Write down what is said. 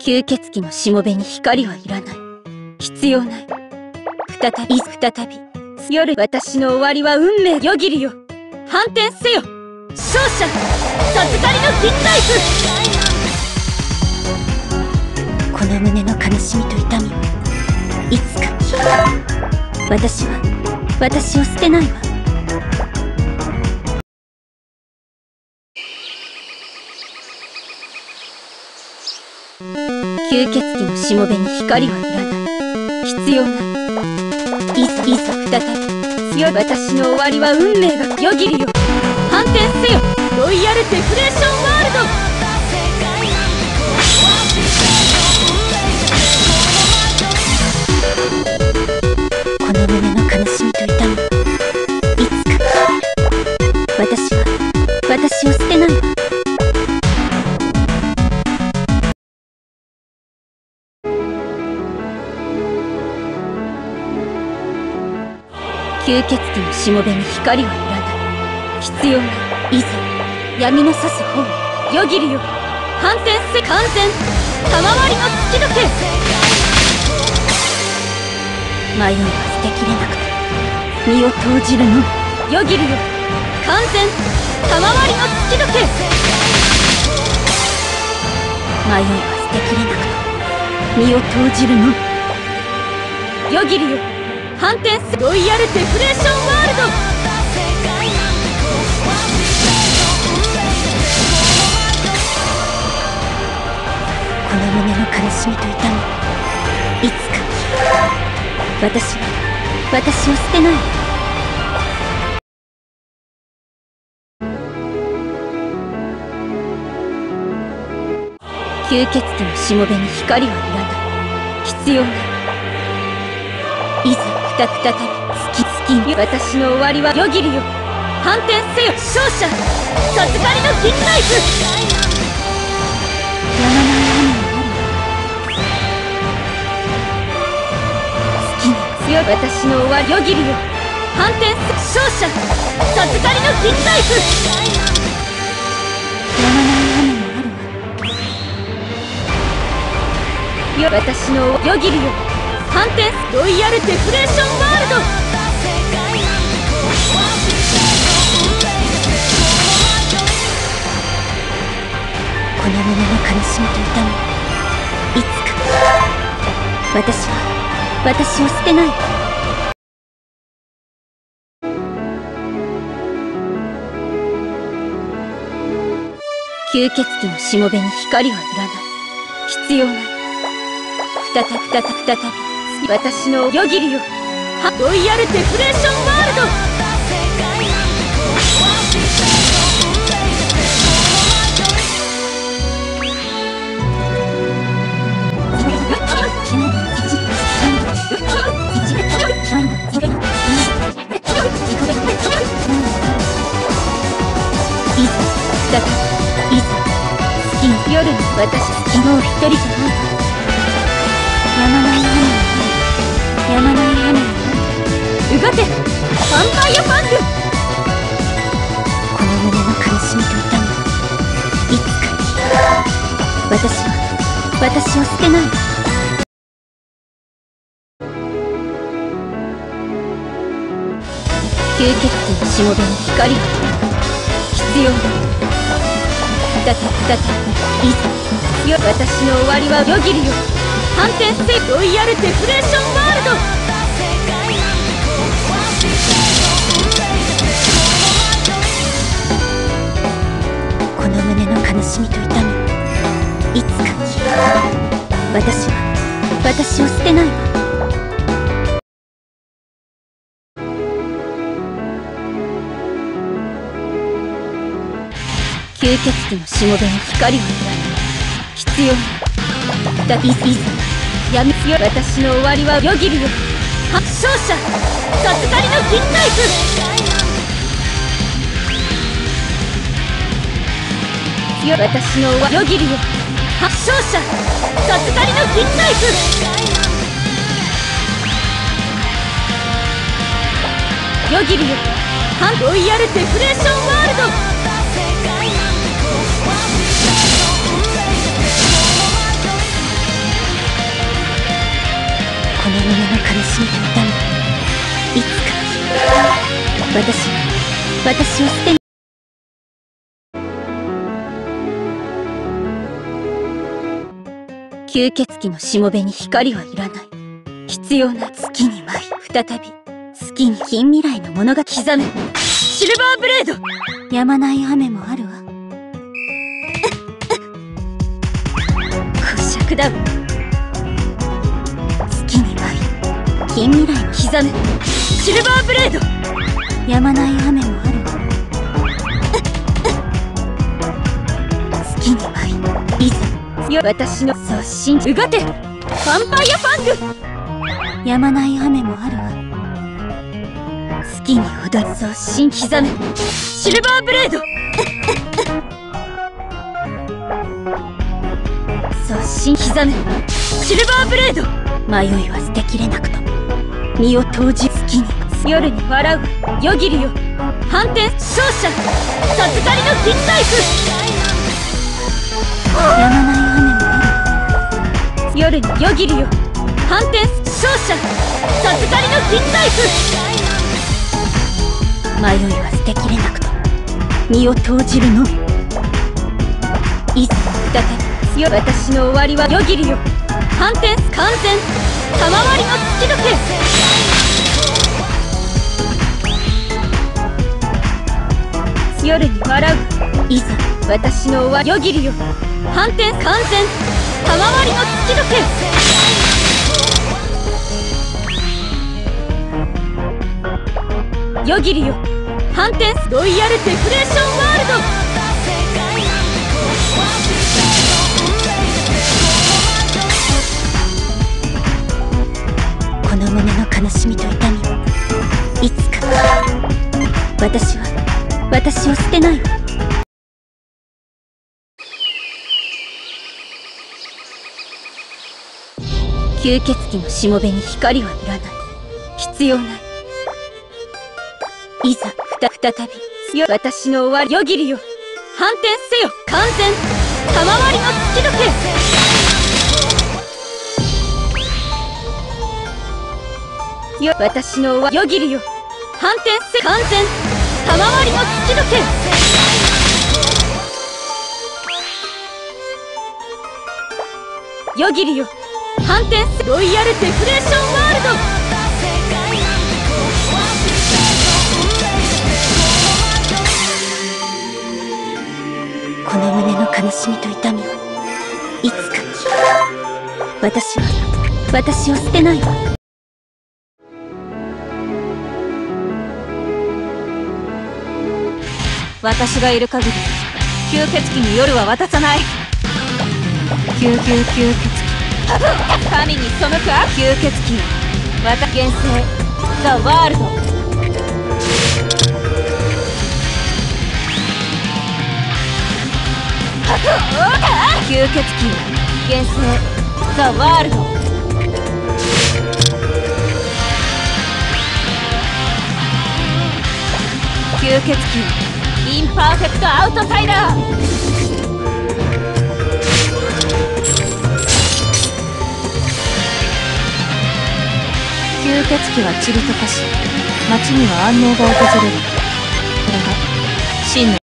吸血鬼のしもべに光はいらない。必要ない。再び再び夜私の終わりは運命よぎるよ。反転せよ。勝者授かりの金ナイフこの胸の悲しみと痛みをいつか私は私を捨てないわ。吸血鬼のしもべに光はいらない必要な。いいざいざ再び。強い私の終わりは運命がよぎるよ。反転せよ。ロイヤルデフレーションワールド。吸血鬼のしもべに光はい。らない。必要ない。い。ざ闇の差す方よぎるよ反転せ完全賜りの突き抜け迷い。は捨てきれなくて身を投じるのみよぎるよ完全賜りの突き抜け迷い。は捨てきれなくて身を投じるのみよぎるよ反転ロイヤルデフレーションワールド。この胸の悲しみと痛みいつか私は私を捨てない。吸血鬼のしもべに光はいらない。必要ない。いざくたた好き好き私の終わりはよぎるよ。反転せよ勝者。授かりの金ナイフ。やまない雨になる。好きに強い私の終わりよぎるよ。反転せ勝者。授かりの金ナイフ。やまない雨もあるわ。よ私のよぎるよ。反転ロイヤルデフレーションワールド。この胸の悲しみと痛みいつか私は私を捨てない。吸血鬼のしもべに光はいらない。必要ない。再び再び再び。私のよぎるよ。ロイヤルデフレーションワールド。いざ再びいざ好き夜に私昨日一人じゃないやまないうがてファンパイアファング。この胸の悲しみと痛みいつか私は私を捨てない。吸血鬼のしもべに光が必要だ。だただたいざよ私の終わりはよぎるよ。反転せロイヤルデフレーションワールド。の悲しみと痛み。いつか私は私を捨てないわ。吸血鬼のしもべに光はいらない必要な。いだいいざ闇強い私の終わりはよぎるよ。発勝者。授かりの銀ナイフよ。私の輪よぎりよ。発症者。さすがりのキッナイフよギリよ。反ロイヤルデフレーションワールド。この胸の苦しみと痛みいつか。私は私を捨てに吸血鬼のしもべに光はいらない。必要な月に舞い再び月に近未来のものが刻むシルバーブレード！止まない雨もあるわ。忽尺だ。月に舞い近未来に刻むシルバーブレード！止まない雨もあるわ。月に舞よ私のそう信じうがてヴァンパイアファング。止まない雨もあるわ。好きに踊るそう新刻む。シルバーブレード。そう新刻む。シルバーブレード。迷いは捨てきれなくと。も身を投じ好きに夜に笑う。夜霧よ。反転勝者。授かりの銀ナイフ止まない夜に夜霧よ。反転勝者授かりの銀ナイフ迷いは捨てきれなくと身を投じるの。みいざ再び私の終わりは夜霧よ。反転完全賜りの月時計。夜に笑う。いざ私の終わり夜霧よ。反転完全。賜りの月時計夜霧よ。反転ロイヤルデフレーションワールド。この胸の悲しみと痛みをいつか私は私を捨てない。わ吸血鬼のしもべに光はいらない必要ないいざ再び私の終わり夜霧よ。反転せよ。完全。賜りの月時計よ私の終わり夜霧よ。反転せ完全。賜りの月時計夜霧よ。反転せロイヤルデフレーションワールド。この胸の悲しみと痛みはいつか私は私を捨てない。わ私がいる限り吸血鬼に夜は渡さない。救急吸血鬼神に背く吸血鬼また現世ザ・ワールド吸血鬼現世ザ・ワールド。吸血鬼インパーフェクトアウトサイダー。吸血鬼は散り溶かし街には安納が訪れる。これが真の